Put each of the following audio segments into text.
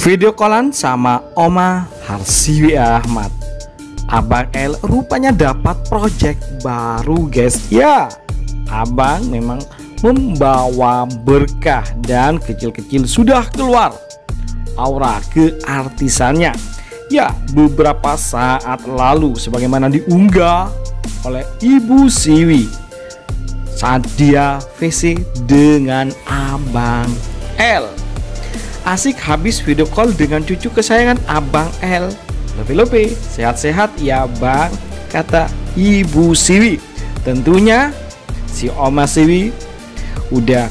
Video callan sama Oma Harsiwi Ahmad. Abang L rupanya dapat project baru guys. Ya Abang memang membawa berkah dan kecil-kecil sudah keluar aura keartisannya. Ya beberapa saat lalu sebagaimana diunggah oleh Ibu Siwi saat dia VC dengan Abang L Asik habis video call dengan cucu kesayangan Abang L. Lebih-lebih sehat-sehat ya Bang, kata Ibu Siwi. Tentunya si Oma Siwi udah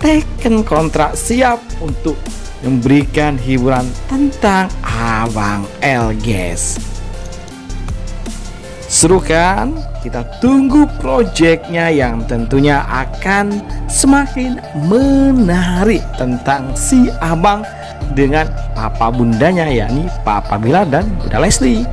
teken kontrak siap untuk memberikan hiburan tentang Abang L guys. Seru kan? Kita tunggu projectnya yang tentunya akan semakin menarik tentang si abang dengan papa bundanya yakni Papa Bila dan Bunda Leslie.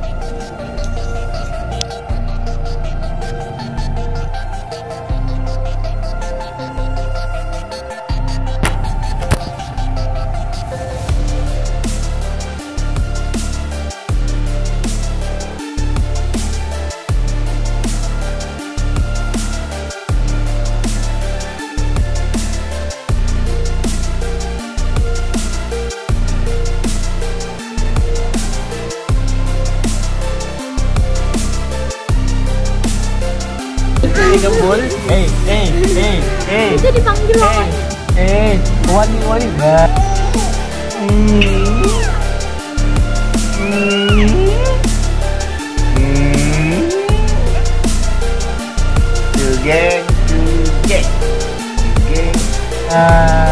kebul. Eh, eh, eh, eh. Itu dipanggil Eh, eh, wani wani. Hmm. Hmm. Hmm. Tuh geng, tuh geng, tuh geng. Ah.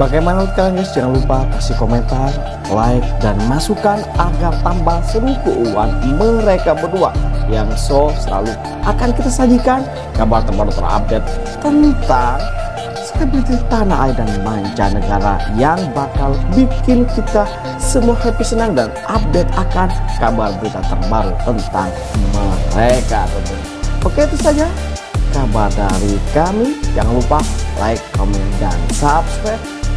Bagaimana menurut kalian guys? Jangan lupa kasih komentar, like, dan masukan agar tambah seru keuangan mereka berdua yang so selalu akan kita sajikan kabar terbaru terupdate tentang selebriti tanah air dan mancanegara yang bakal bikin kita semua happy senang dan update akan kabar berita terbaru tentang mereka tentunya. Oke itu saja kabar dari kami. Jangan lupa like, comment, dan subscribe.